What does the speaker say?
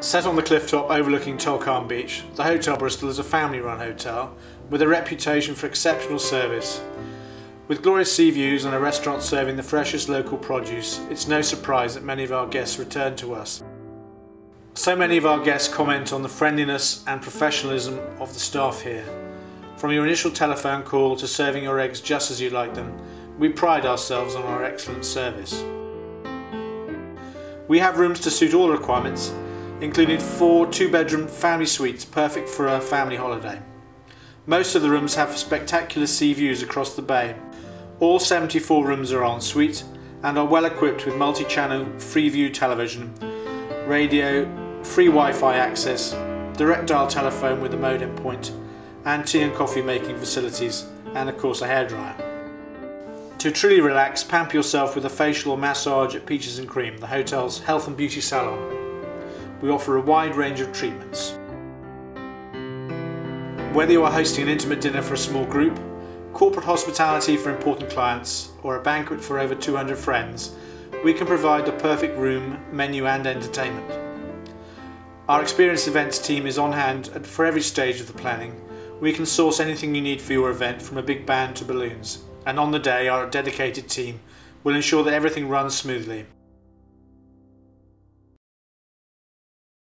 Set on the cliff top overlooking Tolcarne Beach, the Hotel Bristol is a family run hotel with a reputation for exceptional service. With glorious sea views and a restaurant serving the freshest local produce, it's no surprise that many of our guests return to us. So many of our guests comment on the friendliness and professionalism of the staff here. From your initial telephone call to serving your eggs just as you like them, we pride ourselves on our excellent service. We have rooms to suit all requirements including four two-bedroom family suites perfect for a family holiday. Most of the rooms have spectacular sea views across the bay. All 74 rooms are en suite and are well equipped with multi-channel Freeview television, radio, free Wi-Fi access, direct dial telephone with a modem point, and tea and coffee making facilities, and of course a hairdryer. To truly relax, pamper yourself with a facial or massage at Peaches and Cream, the hotel's health and beauty salon we offer a wide range of treatments. Whether you are hosting an intimate dinner for a small group, corporate hospitality for important clients, or a banquet for over 200 friends, we can provide the perfect room, menu and entertainment. Our experienced events team is on hand for every stage of the planning. We can source anything you need for your event from a big band to balloons, and on the day our dedicated team will ensure that everything runs smoothly.